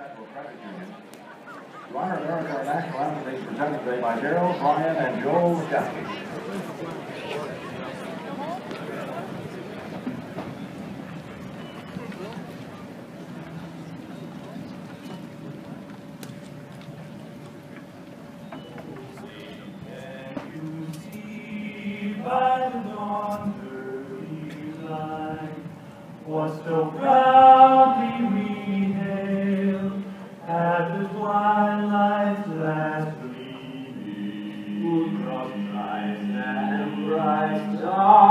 Federal Credit honor America, our national anthem is presented today by Darrell, Brian, and Joel. Can you see Moon and bright dark.